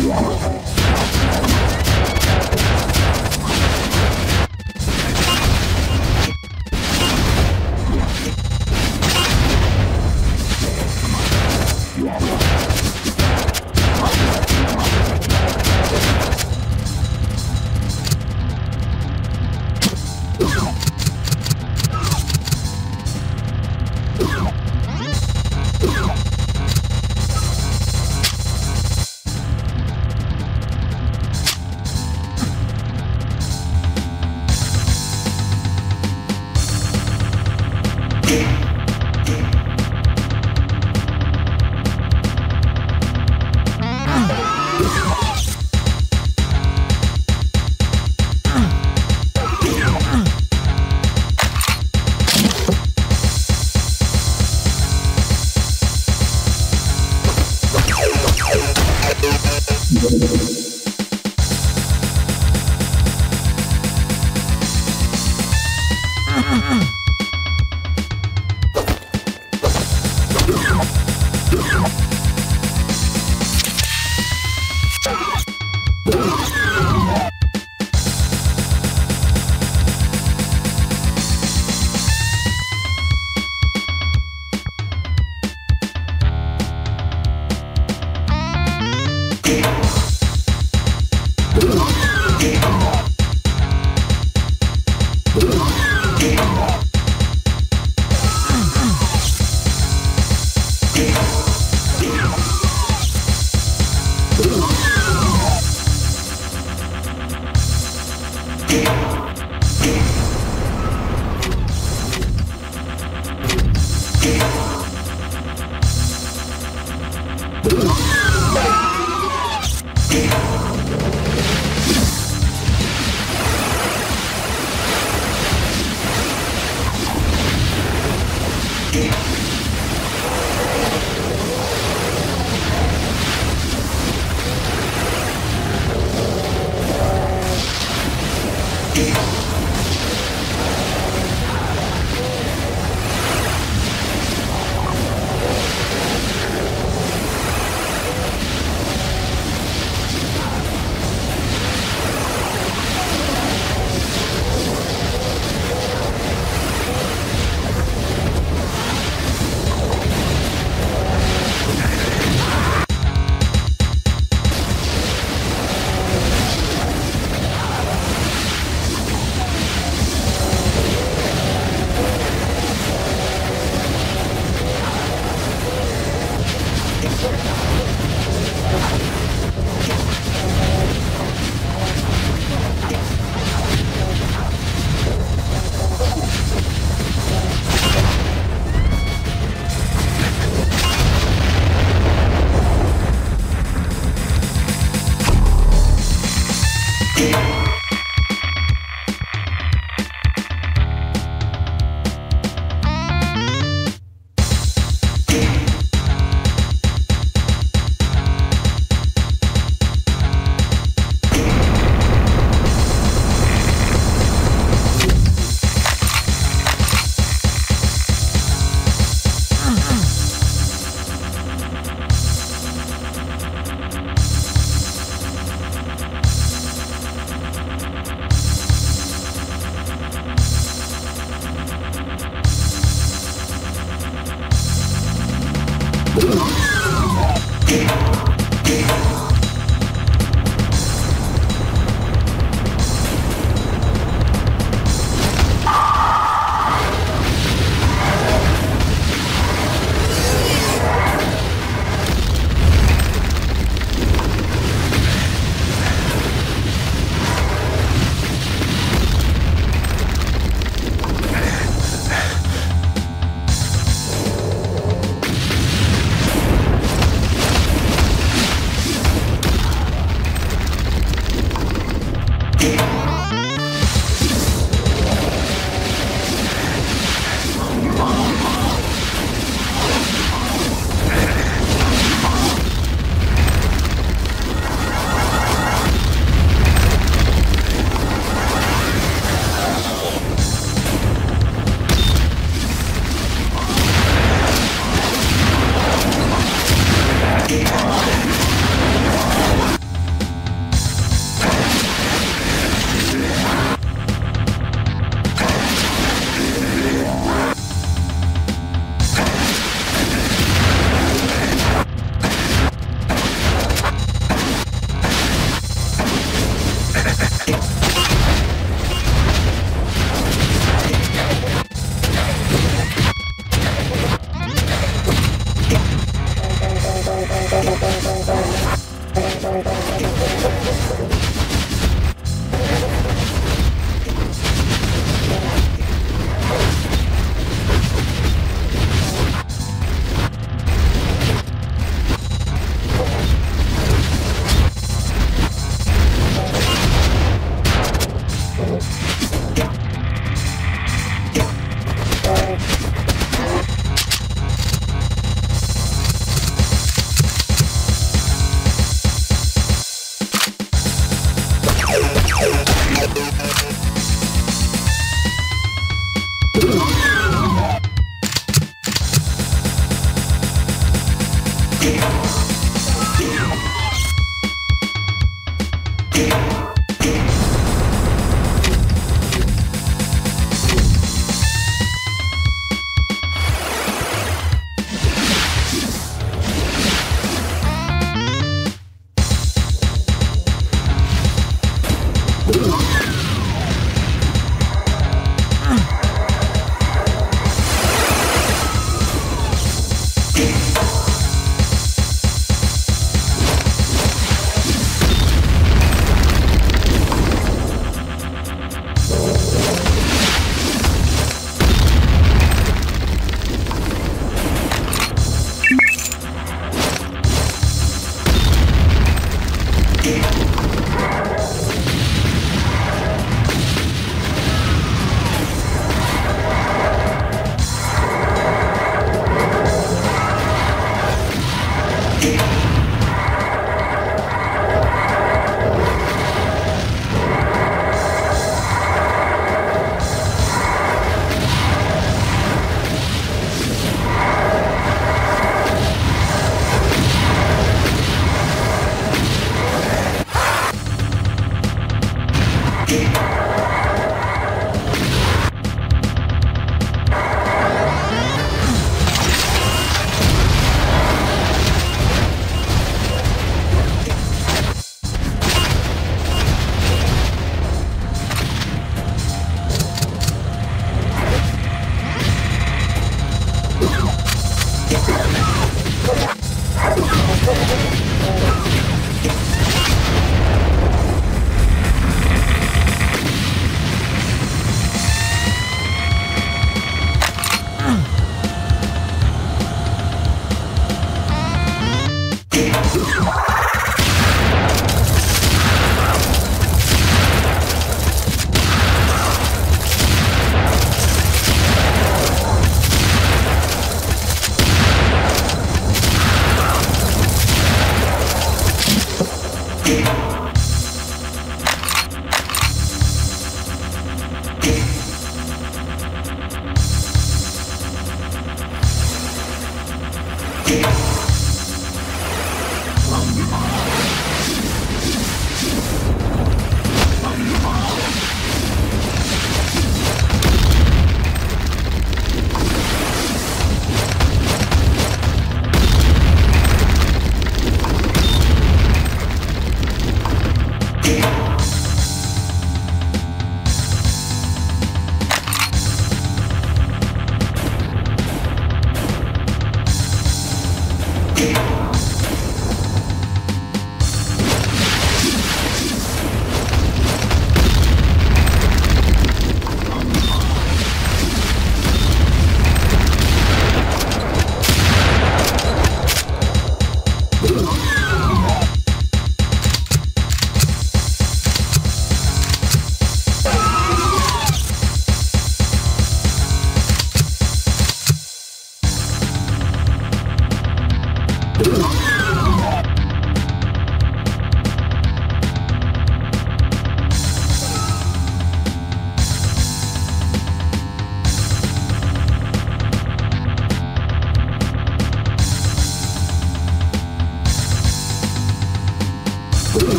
Yeah.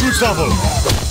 Shoot Staffel!